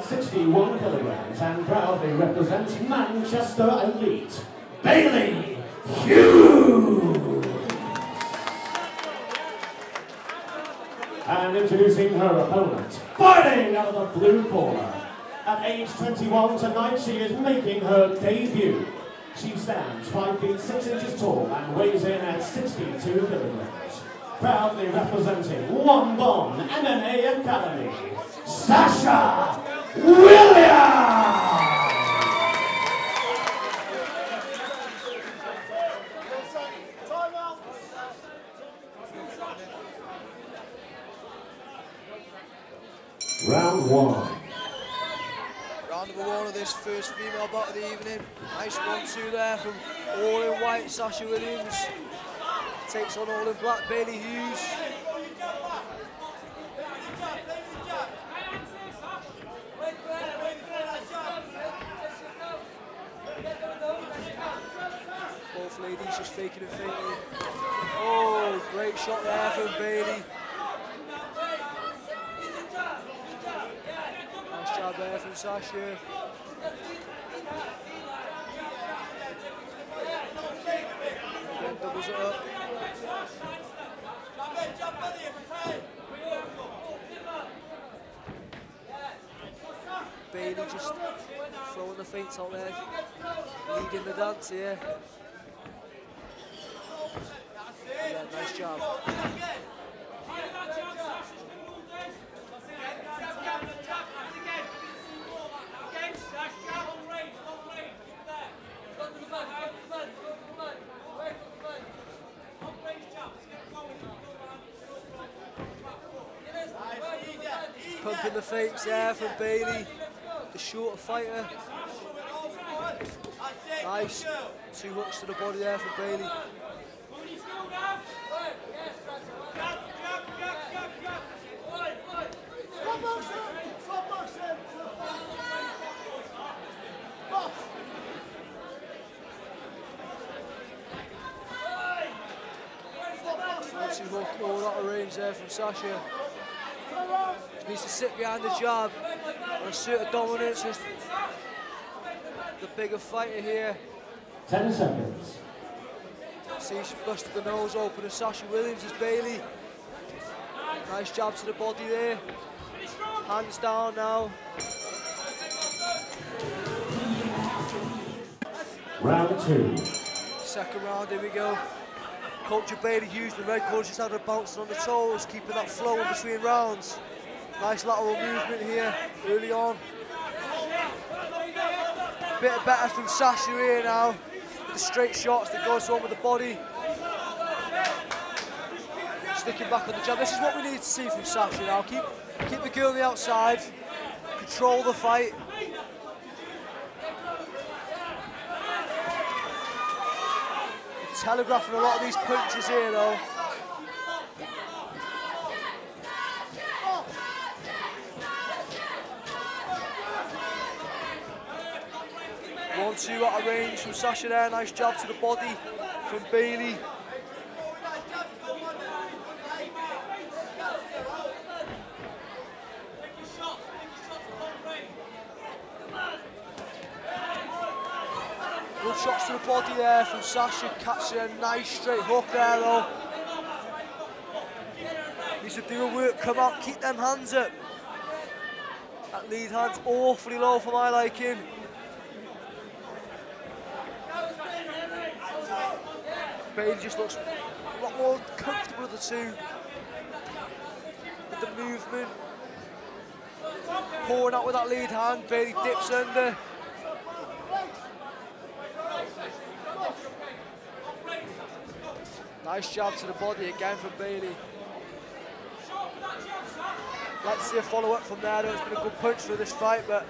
at 61 kilograms and proudly represents Manchester Elite, Bailey Hughes. And introducing her opponent, fighting out of the blue corner. At age 21 tonight, she is making her debut. She stands 5 feet 6 inches tall and weighs in at 62 kilograms. Proudly representing One Bomb MMA Academy, Sascha! Round one. Round number one of this first female bout of the evening. Nice one-two there from all in white Sascha Williams. Takes on all in black Bailey Hughes. Ladies just faking and faking. Oh, great shot there from Bailey. Nice job there from Sascha. Again, doubles it up. Bailey just throwing the feints out there, leading the dance here. Nice job. Pumping the fakes there from Bailey, the shorter fighter. Nice. Two hooks to the body there from Bailey. There from Sascha. She needs to sit behind the jab and assert a dominance as the bigger fighter here. 10 seconds. See, she busted the nose open of Sascha Williams as Bailey. Nice jab to the body there. Hands down now. Round two. Second round, here we go. Culture Bailey Hughes, the red coach, just had her bouncing on the toes, keeping that flow in between rounds. Nice lateral movement here early on. Bit better from Sascha here now. The straight shots that goes home with the body. Sticking back on the jab. This is what we need to see from Sascha now. Keep keep the girl on the outside. Control the fight. Telegraphing a lot of these punches here though. One, two out of range from Sascha there. Nice jab to the body from Bailey. Good shots to the body there from Sasha, catching a nice straight hook there though. Needs to do a work, come out, keep them hands up. That lead hand's awfully low for my liking. Bailey just looks a lot more comfortable of the two. With the movement. Pouring out with that lead hand, Bailey dips under. Nice jab to the body again from Bailey. Let's see a follow-up from there. It's been a good punch for this fight, but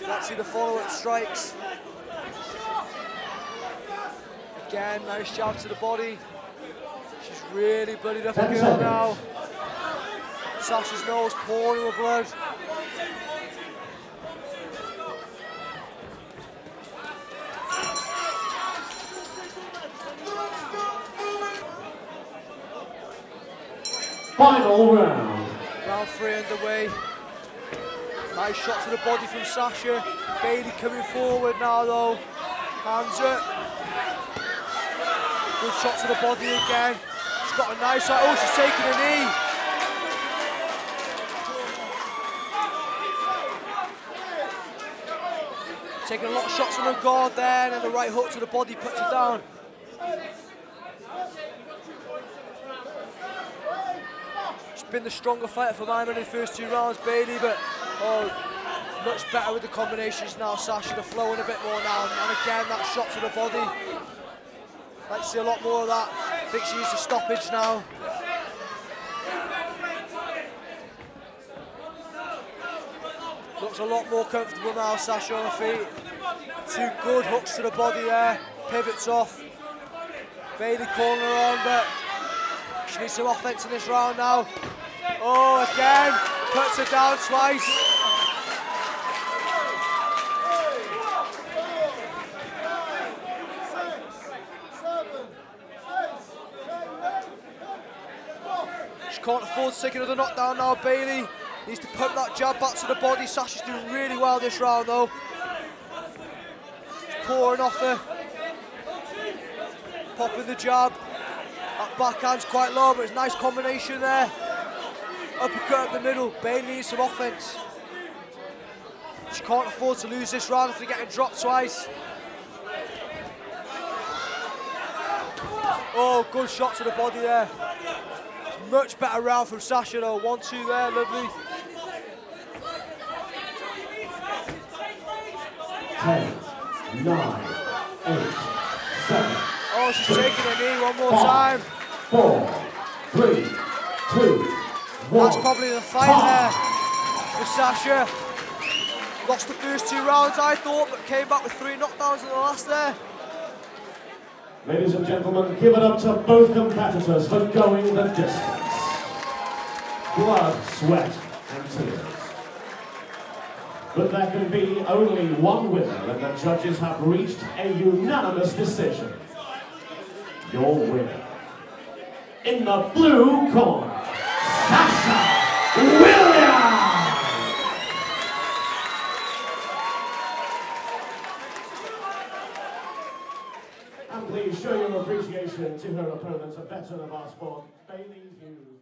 let's see the follow-up strikes. Again, nice jab to the body. She's really bloodied up a girl now. Sascha's nose pouring with blood. Final round. Round three underway. Nice shot to the body from Sascha. Bailey coming forward now though. Hands up. Good shot to the body again. She's got a nice shot. Oh, she's taking a knee. Taking a lot of shots on the guard there, and the right hook to the body puts it down. She's been the stronger fighter for Myman in the first two rounds, Bailey, but oh, much better with the combinations now. Sascha, they're flowing a bit more now, and again that shot to the body. Let's see a lot more of that. I think she needs a stoppage now. Looks a lot more comfortable now, Sascha on her feet. Two good hooks to the body there, pivots off. Bailey calling her on, but she needs some offense in this round now. Oh, again, puts her down twice. Can't afford to take another knockdown now, Bailey. Needs to pump that jab back to the body. Sascha's doing really well this round though. Pouring off her. Popping the jab. That backhand's quite low, but it's a nice combination there. Uppercut up the middle. Bailey needs some offense. She can't afford to lose this round after getting dropped twice. Oh, good shot to the body there. Much better round from Sascha though. One, two there, lovely. 10, 9, 8, 7, Oh, she's taking a knee one more Five. time. 4, 3, 2, 1. That's probably the fight there for Sascha. Lost the first two rounds, I thought, but came back with three knockdowns in the last there. Ladies and gentlemen, give it up to both competitors for going the distance. Blood, sweat, and tears. But there can be only one winner, and the judges have reached a unanimous decision. Your winner. In the blue corner, And please show to her opponent, a veteran of our sport, Bailey Hughes.